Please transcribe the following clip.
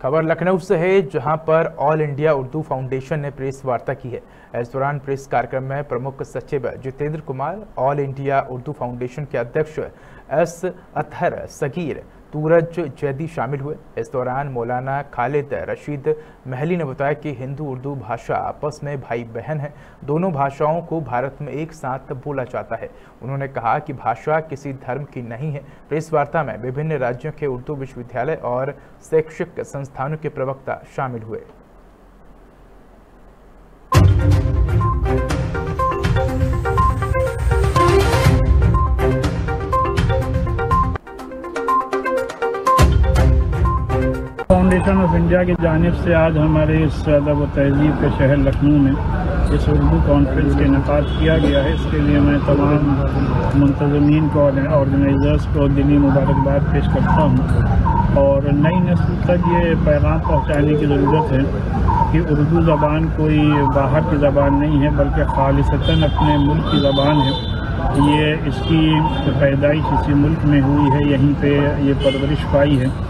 खबर लखनऊ से है, जहाँ पर ऑल इंडिया उर्दू फाउंडेशन ने प्रेस वार्ता की है। इस दौरान प्रेस कार्यक्रम में प्रमुख सचिव Jitendra Kumar All India Urdu Foundation के अध्यक्ष एस अतहर सगीर तूरज जैदी शामिल हुए। इस दौरान मौलाना खालिद रशीद महली ने बताया कि हिंदू उर्दू भाषा आपस में भाई बहन है। दोनों भाषाओं को भारत में एक साथ बोला जाता है। उन्होंने कहा कि भाषा किसी धर्म की नहीं है। प्रेस वार्ता में विभिन्न राज्यों के उर्दू विश्वविद्यालय और शैक्षिक संस्थानों के प्रवक्ता शामिल हुए। फाउंडेशन ऑफ़ इंडिया की जानब से आज हमारे इस अदब तहजीब के शहर लखनऊ में इस उर्दू कॉन्फ्रेंस के इनका किया गया है। इसके लिए मैं तमाम मुंतजमीन को ऑर्गेनाइज़र्स को दिली मुबारकबाद पेश करता हूँ। और नई नस्ल तक ये पैगाम पहुँचाने की ज़रूरत है कि उर्दू ज़बान कोई बाहर की ज़बान नहीं है, बल्कि खालिसता अपने मुल्क की ज़बान है। ये इसकी पैदाइश इसी मुल्क में हुई है, यहीं पे ये परवरिश पाई है।